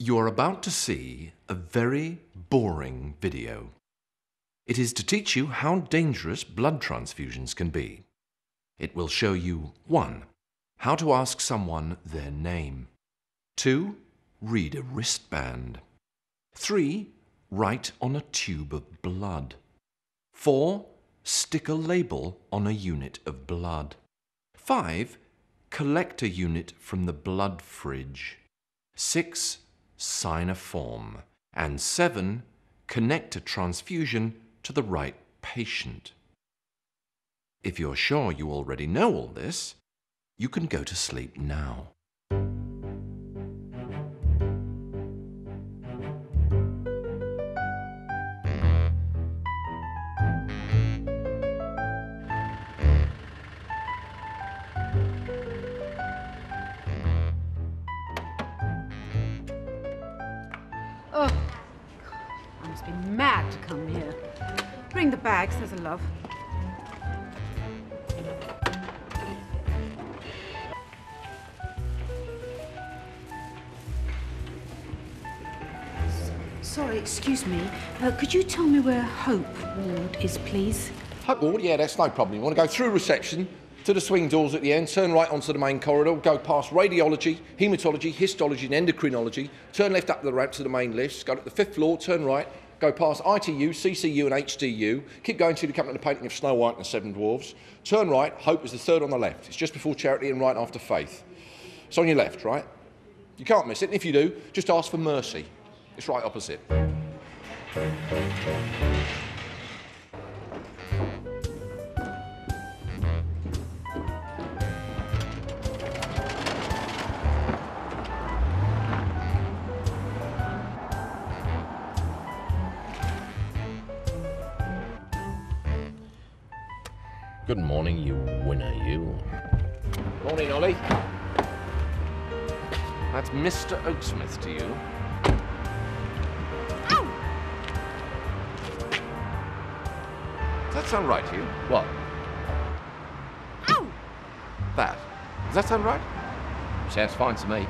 You're about to see a very boring video. It is to teach you how dangerous blood transfusions can be. It will show you 1. How to ask someone their name. 2. Read a wristband. 3. Write on a tube of blood. 4. Stick a label on a unit of blood. 5. Collect a unit from the blood fridge. 6. Sign a form. And 7. Connect a transfusion to the right patient. If you're sure you already know all this, you can go to sleep now. Must be mad to come here. Bring the bags, there's a love. Sorry, excuse me. Uh, could you tell me where Hope Ward is, please? Hope Ward, yeah, that's no problem. You want to go through reception to the swing doors at the end, turn right onto the main corridor, go past radiology, haematology, histology, and endocrinology, turn left up the ramp to the main lifts, go to the fifth floor, turn right, go past ITU, CCU, and HDU, keep going till you come to the painting of Snow White and the Seven Dwarfs, turn right, Hope is the third on the left. It's just before Charity and right after Faith. It's on your left, right? You can't miss it, and if you do, just ask for mercy. It's right opposite. Good morning, you winner, you. Morning, Ollie. That's Mr. Oaksmith to you. Does that sound right to you? What? That. Does that sound right? Sounds fine to me.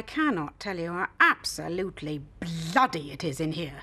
I cannot tell you how absolutely bloody it is in here.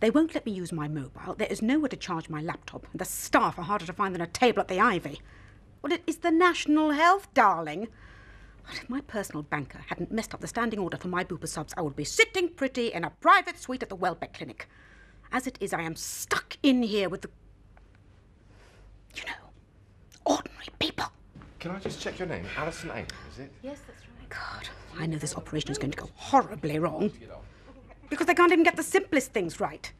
They won't let me use my mobile. There is nowhere to charge my laptop. The staff are harder to find than a table at the Ivy. Well, it is the national health, darling. Well, if my personal banker hadn't messed up the standing order for my BUPA subs, I would be sitting pretty in a private suite at the Welbeck Clinic. As it is, I am stuck in here with the. You know, ordinary people. Can I just check your name? Alison A, is it? God, I know this operation is going to go horribly wrong. Because they can't even get the simplest things right.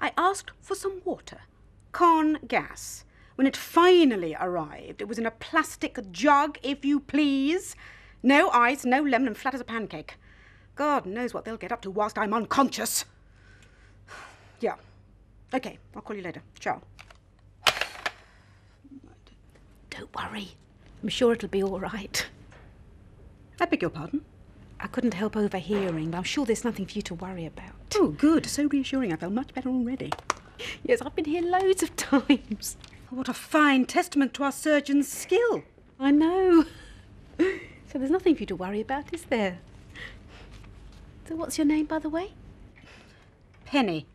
I asked for some water. Con gas. When it finally arrived, it was in a plastic jug, if you please. No ice, no lemon, and flat as a pancake. God knows what they'll get up to whilst I'm unconscious. Yeah. Okay, I'll call you later. Ciao. Don't worry. I'm sure it'll be all right. I beg your pardon? I couldn't help overhearing, but I'm sure there's nothing for you to worry about. Oh, good. So reassuring. I feel much better already. Yes, I've been here loads of times. Oh, what a fine testament to our surgeon's skill. I know. So there's nothing for you to worry about, is there? So what's your name, by the way? Penny.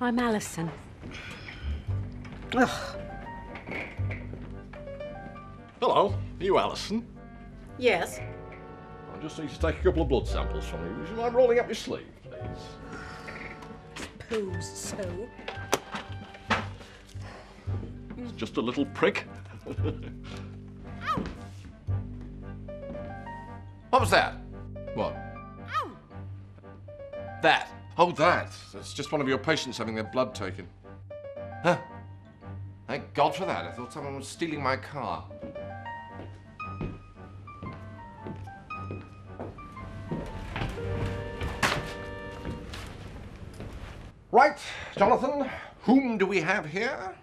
I'm Alison. Ugh. Hello, are you Alison? Yes. I just need to take a couple of blood samples from you. Would you mind rolling up your sleeve, please? Suppose so. It's just a little prick. What was that? What? That. Oh, that. That's just one of your patients having their blood taken. Huh. Thank God for that. I thought someone was stealing my car. Right, Jonathan, whom do we have here?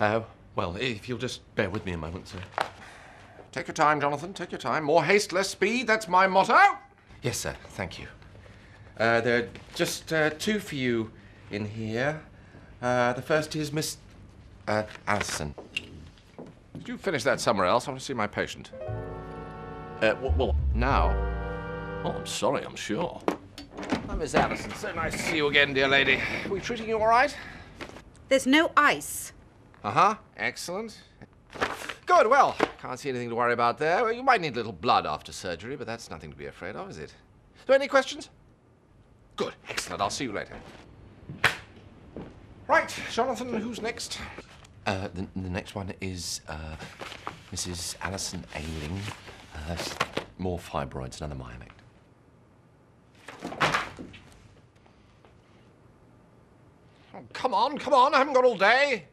Uh, well, if you'll just bear with me a moment, sir. Take your time, Jonathan, take your time. More haste, less speed, that's my motto. Yes, sir. Thank you. Uh, there are just uh, two for you in here. Uh, the first is Miss uh, Allison. Did you finish that somewhere else? I want to see my patient. Uh, well, well, Now? oh, I'm sorry, I'm sure. Oh, Miss Allison, so nice to see you again, dear lady. Are we treating you all right? There's no ice. Uh huh. Excellent. Good. Well, can't see anything to worry about there. Well, you might need a little blood after surgery, but that's nothing to be afraid of, is it? So, any questions? Good. Excellent. I'll see you later. Right, Jonathan. Who's next? Uh, the, the next one is uh, Mrs. Allison Ailing. Uh, more fibroids, another myomectomy. Oh, come on, come on. I haven't got all day.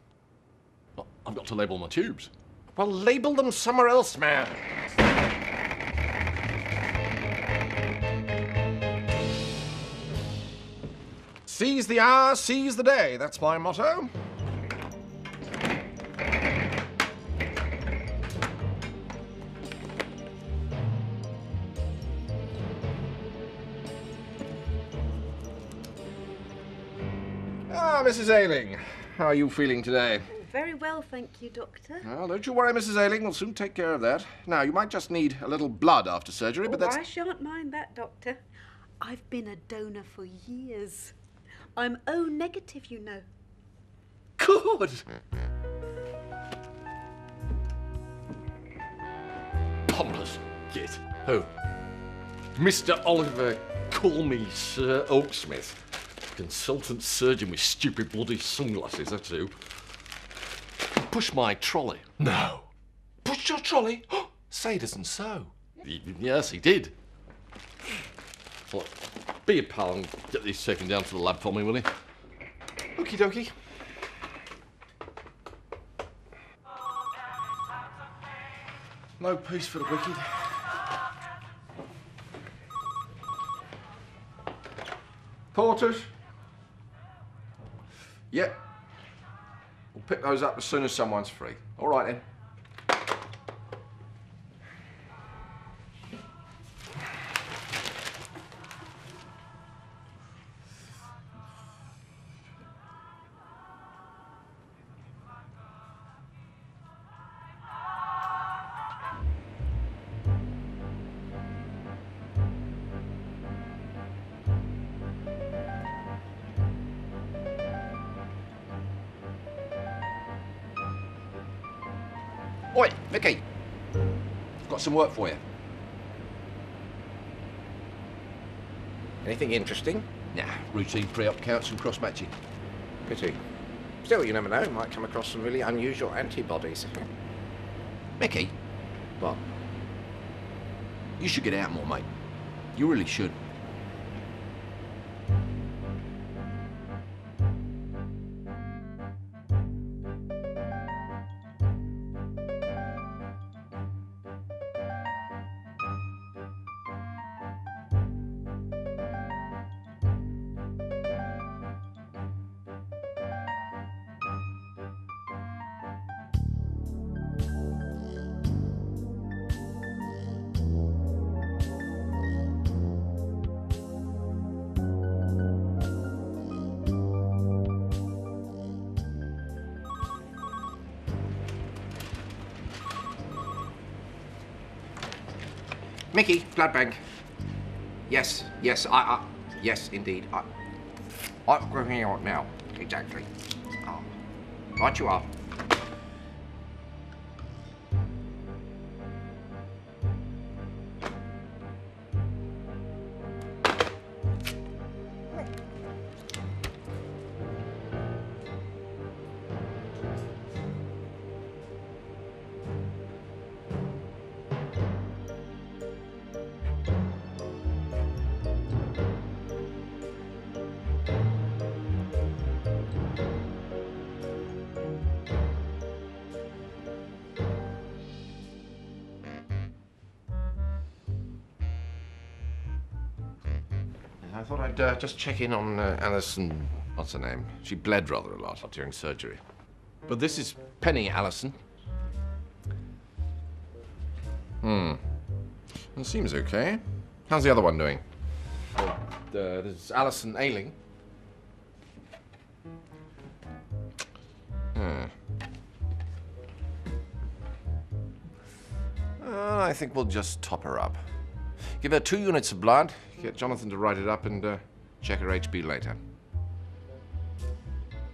I've got to label my tubes. Well, label them somewhere else, man. Seize the hour, seize the day. That's my motto. Ah, Mrs. Ailing. How are you feeling today? Very well, thank you, Doctor. Well, don't you worry, Mrs. Ailing. We'll soon take care of that. Now, you might just need a little blood after surgery, but that's. I shan't mind that, Doctor. I've been a donor for years. I'm O negative, you know. Good. Pompous git. Who? Mr. Oliver, call me Sir Oaksmith. Consultant surgeon with stupid bloody sunglasses, that's who. Push my trolley. No. Push your trolley. Say it isn't so. Yes, he did. Look, be a pal and get these taken down to the lab for me, will you? Okie dokie. No peace for the wicked. Porters? Yep. We'll pick those up as soon as someone's free. All right then. Oi, Vicky. Got some work for you. Anything interesting? Nah, routine pre-op counts and cross-matching. Pity. Still, you never know. Might come across some really unusual antibodies. Mickey, What? you should get out more, mate. You really should. Mickey, blood bank. Yes, yes, I, I yes, indeed. I, I'm going out now. Exactly. Oh. Right you are. I thought I'd uh, just check in on uh, Alison. What's her name? She bled rather a lot during surgery. But this is Penny Allison. Hmm. It seems okay. How's the other one doing? Uh, there's Alison Ailing. Hmm. I think we'll just top her up. Give her two units of blood, get Jonathan to write it up, and uh, check her HB later.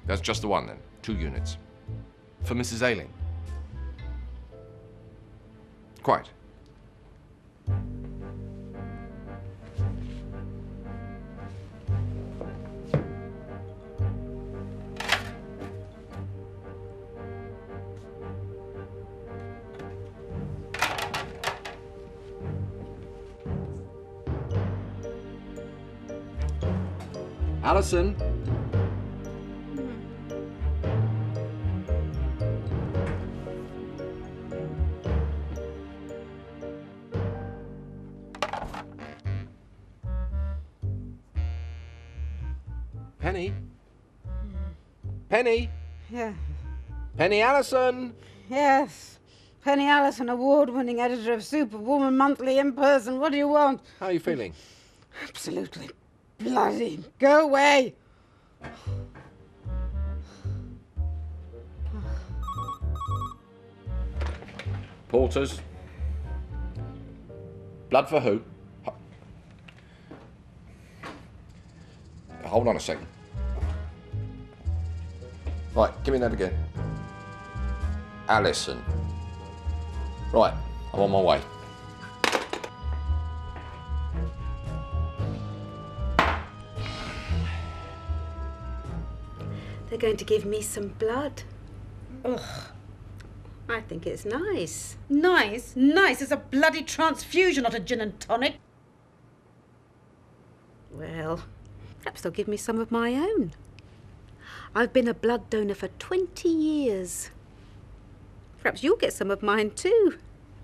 That's just the one then. Two units. For Mrs. Ailing. Quite. Alison. Penny. Penny. Yeah. Penny Allison. Yes. Penny Allison, award winning editor of Superwoman Monthly in person. What do you want? How are you feeling? Absolutely bloody. Go away. Porters. Blood for who? Hold on a second. Right, give me that again. Alison. Right, I'm on my way. They're going to give me some blood. Ugh. I think it's nice. Nice? Nice? It's a bloody transfusion, not a gin and tonic. Well, perhaps they'll give me some of my own. I've been a blood donor for 20 years. Perhaps you'll get some of mine too.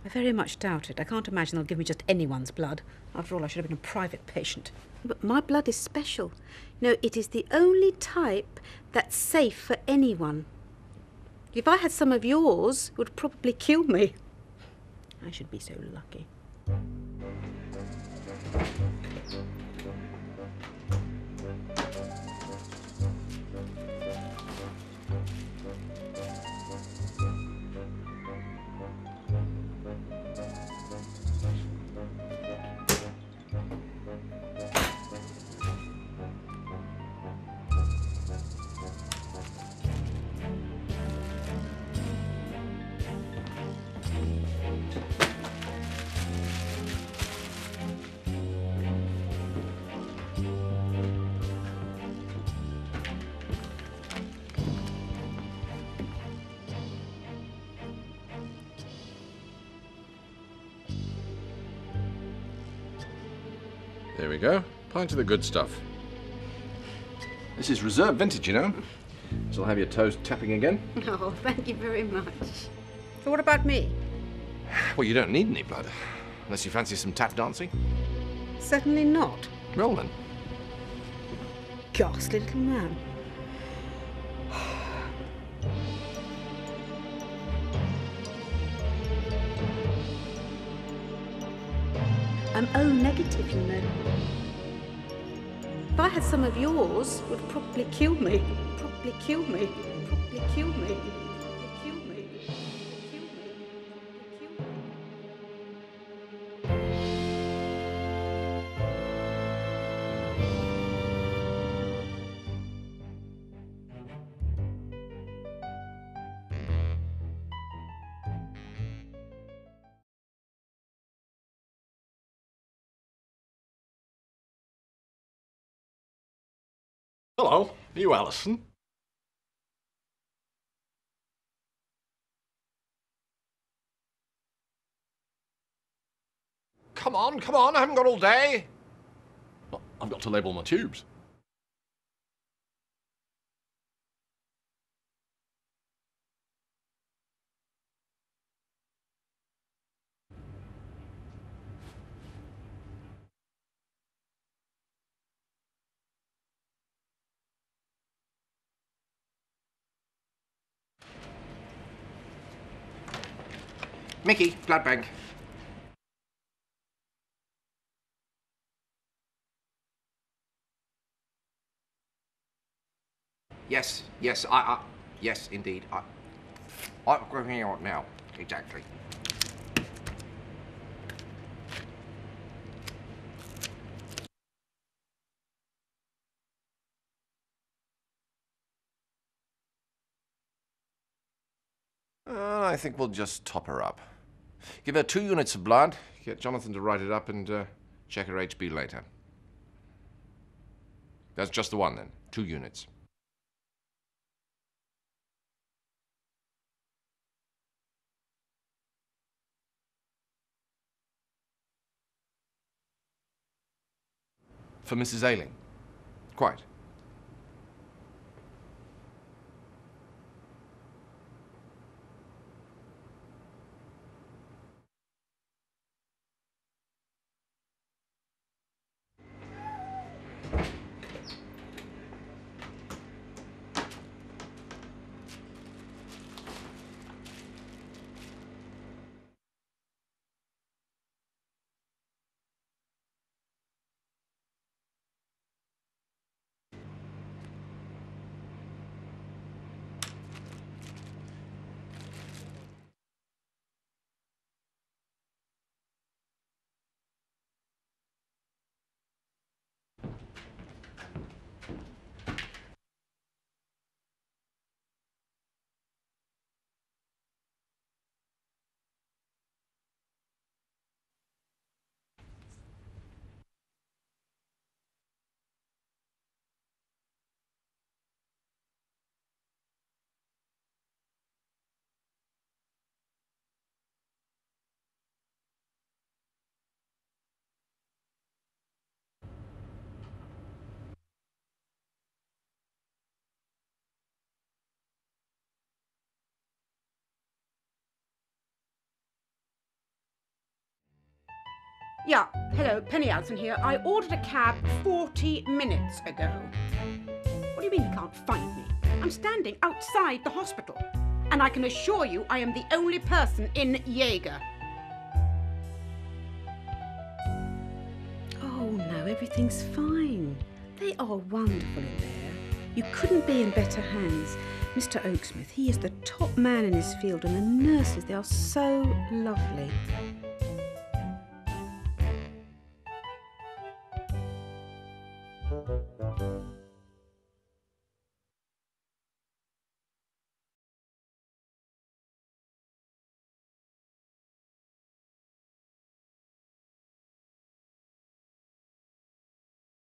I very much doubt it. I can't imagine they'll give me just anyone's blood. After all, I should have been a private patient. But my blood is special. You know, it is the only type that's safe for anyone. If I had some of yours, it would probably kill me. I should be so lucky. There we go. Pint of the good stuff. This is reserve vintage, you know. So I'll have your toes tapping again. Oh, thank you very much. So, what about me? Well, you don't need any blood. Unless you fancy some tap dancing. Certainly not. Roll then. Ghastly little man. I'm O negative, you know. If I had some of yours, would probably kill me. Probably kill me. Probably kill me. Hello, are you Alison? Come on, come on, I haven't got all day. I've got to label my tubes. Mickey, blood bank. Yes, yes, I, I Yes, indeed. I, I'm going out now. Exactly. Uh, I think we'll just top her up. Give her two units of blood, get Jonathan to write it up, and uh, check her HB later. That's just the one then. Two units. For Mrs. Ailing? Quite. Yeah, hello, Penny Allison here. I ordered a cab 40 minutes ago. What do you mean you can't find me? I'm standing outside the hospital. And I can assure you I am the only person in Jaeger. Oh no, everything's fine. They are wonderful in there. You couldn't be in better hands. Mr. Oaksmith, he is the top man in his field, and the nurses, they are so lovely.